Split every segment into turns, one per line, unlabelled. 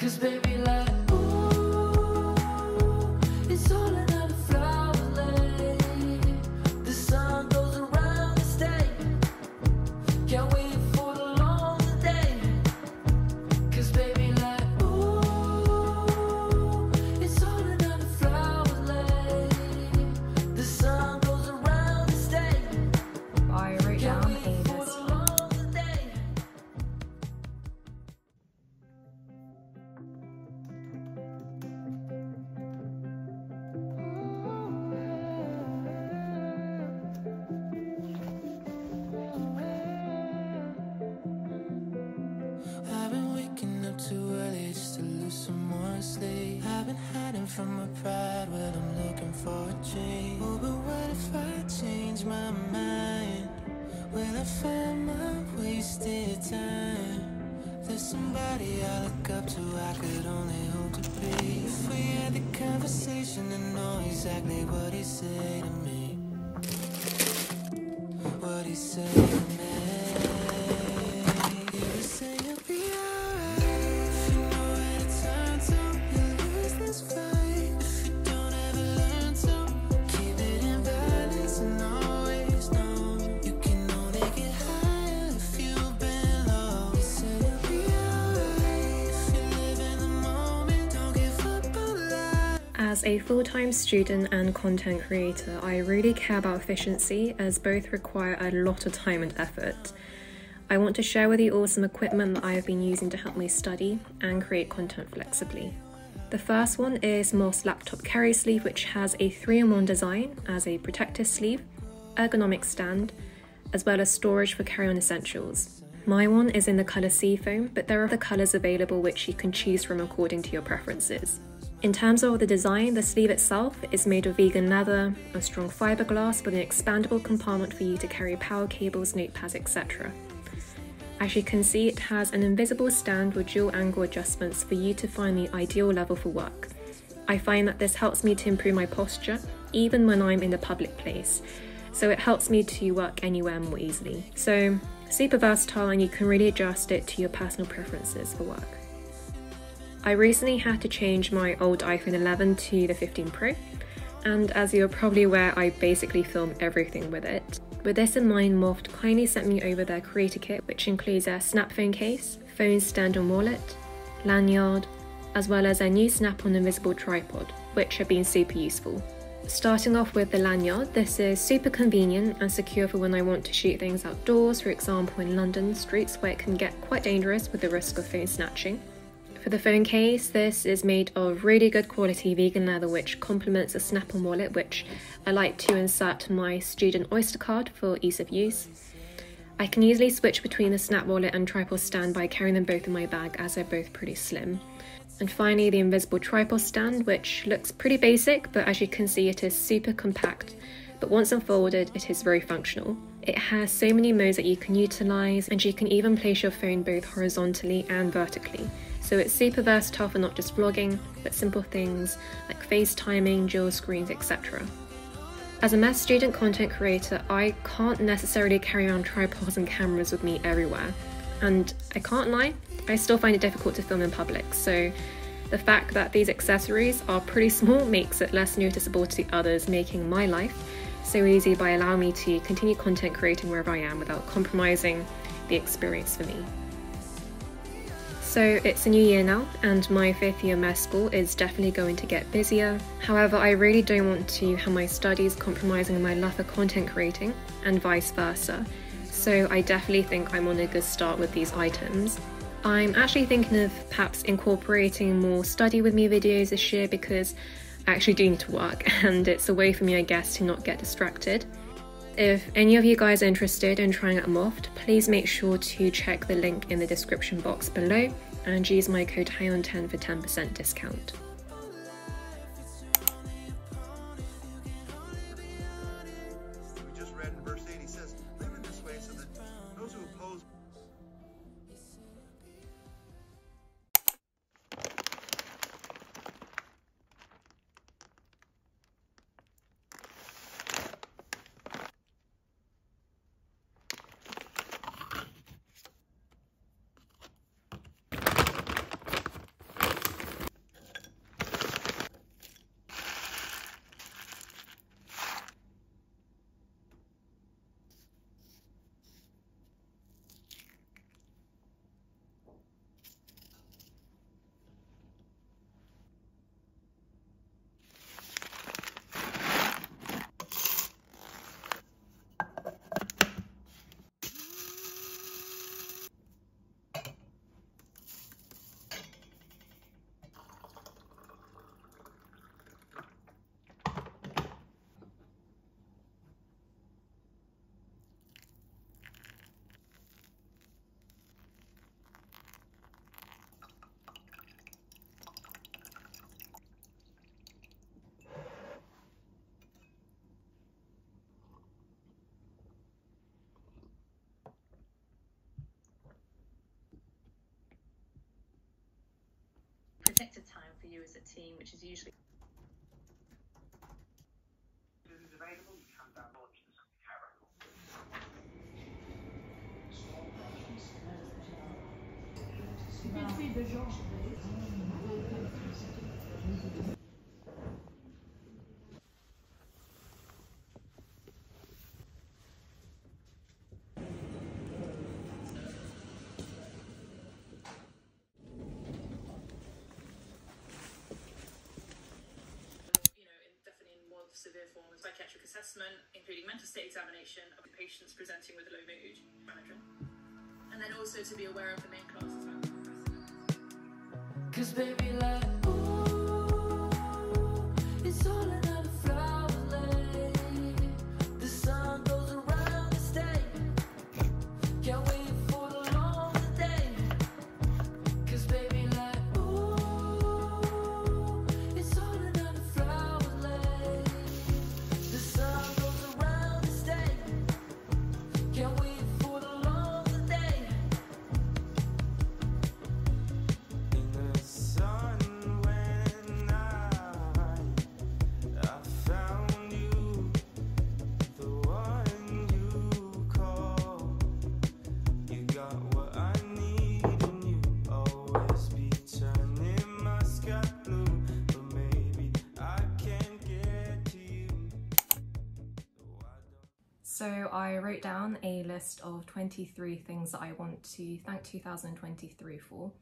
Cause baby, like, too early just to lose some more sleep. I've been hiding from my pride, well, I'm looking for a change. Oh, but what if I change my mind? Will I find my wasted time? There's somebody I look up to, I could only hope to be. If we had the conversation and know exactly what he said to me. What he said
As a full time student and content creator, I really care about efficiency as both require a lot of time and effort. I want to share with you all some equipment that I have been using to help me study and create content flexibly. The first one is Moft Laptop Carry Sleeve, which has a 3 in 1 design as a protective sleeve, ergonomic stand, as well as storage for carry on essentials. My one is in the colour Seafoam, but there are other colours available which you can choose from according to your preferences. In terms of the design, the sleeve itself is made of vegan leather, a strong fiberglass with an expandable compartment for you to carry power cables, notepads, etc. As you can see, it has an invisible stand with dual angle adjustments for you to find the ideal level for work. I find that this helps me to improve my posture, even when I'm in a public place, so it helps me to work anywhere more easily. So, super versatile, and you can really adjust it to your personal preferences for work. I recently had to change my old iPhone 11 to the 15 Pro, and as you're probably aware, I basically film everything with it. With this in mind, Moft kindly sent me over their creator kit, which includes a snap phone case, phone stand and wallet, lanyard, as well as a new snap on invisible tripod, which have been super useful. Starting off with the lanyard, this is super convenient and secure for when I want to shoot things outdoors, for example in London streets where it can get quite dangerous with the risk of phone snatching. For the phone case, this is made of really good quality vegan leather which complements a snap-on wallet which I like to insert my student Oyster card for ease of use. I can easily switch between the snap wallet and tripod stand by carrying them both in my bag as they're both pretty slim. And finally the invisible tripod stand which looks pretty basic but as you can see it is super compact but once unfolded it is very functional. It has so many modes that you can utilise and you can even place your phone both horizontally and vertically. So it's super versatile for not just vlogging, but simple things like FaceTiming, dual screens, etc. As a math student content creator, I can't necessarily carry around tripods and cameras with me everywhere. And I can't lie, I still find it difficult to film in public, so the fact that these accessories are pretty small makes it less noticeable to others, making my life so easy by allowing me to continue content creating wherever I am without compromising the experience for me. So it's a new year now, and my fifth year med school is definitely going to get busier. However, I really don't want to have my studies compromising my love for content creating, and vice versa. So I definitely think I'm on a good start with these items. I'm actually thinking of perhaps incorporating more study with me videos this year because I actually do need to work, and it's a way for me, I guess, to not get distracted. If any of you guys are interested in trying out Moft, please make sure to check the link in the description box below and use my code HAYEON10 for 10% discount. Designated time for you as a team, which is usually
It is available. You can download the Sunday Care Record.
you know, in, definitely in more severe forms, psychiatric assessment, including mental state examination of patients presenting with low mood. And then also to be aware of the main class as well.
Cause baby, like,
I
wrote down a list of 23 things that I want to thank 2023 for.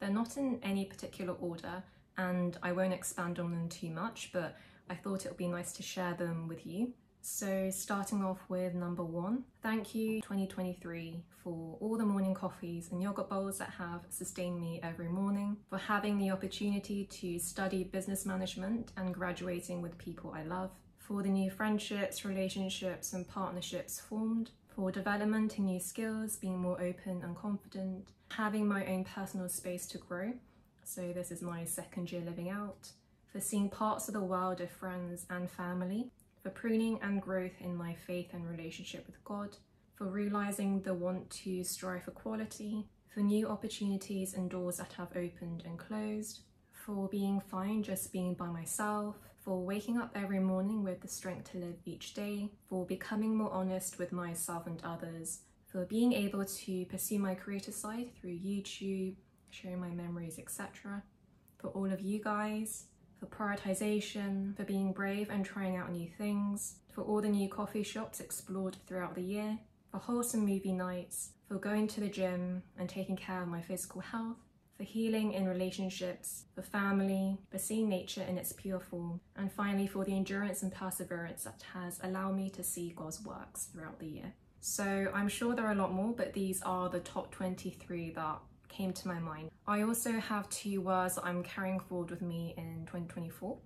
They're not in any particular order and I won't expand on them too much, but I thought it would be nice to share them with you. So starting off with number one, thank you 2023 for all the morning coffees and yogurt bowls that have sustained me every morning, for having the opportunity to study business management and graduating with people I love, for the new friendships, relationships, and partnerships formed, for development in new skills, being more open and confident, having my own personal space to grow. So, this is my second year living out, for seeing parts of the world of friends and family, for pruning and growth in my faith and relationship with God, for realizing the want to strive for quality, for new opportunities and doors that have opened and closed, for being fine just being by myself, for waking up every morning with the strength to live each day, for becoming more honest with myself and others, for being able to pursue my creative side through YouTube, sharing my memories, etc. For all of you guys, for prioritization, for being brave and trying out new things, for all the new coffee shops explored throughout the year, for wholesome movie nights, for going to the gym and taking care of my physical health, for healing in relationships, for family, for seeing nature in its pure form, and finally for the endurance and perseverance that has allowed me to see God's works throughout the year. So I'm sure there are a lot more, but these are the top 23 that came to my mind. I also have two words that I'm carrying forward with me in 2024,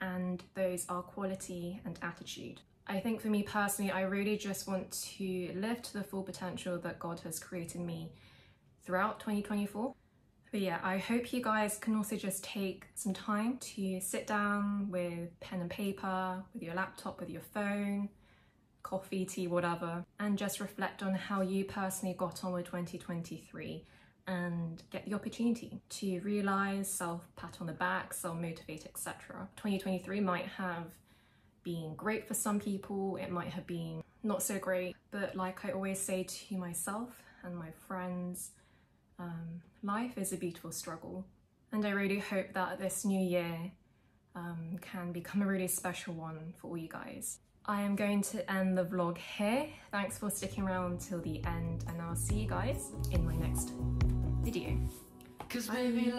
and those are quality and attitude. I think for me personally, I really just want to live to the full potential that God has created me throughout 2024. But yeah, I hope you guys can also just take some time to sit down with pen and paper, with your laptop, with your phone, coffee, tea, whatever, and just reflect on how you personally got on with 2023 and get the opportunity to realize, self pat on the back, self motivate, etc. 2023 might have been great for some people, it might have been not so great, but like I always say to myself and my friends, um, life is a beautiful struggle. And I really hope that this new year um, can become a really special one for all you guys. I am going to end the vlog here. Thanks for sticking around till the end, and I'll see you guys in my next video.
Cause baby,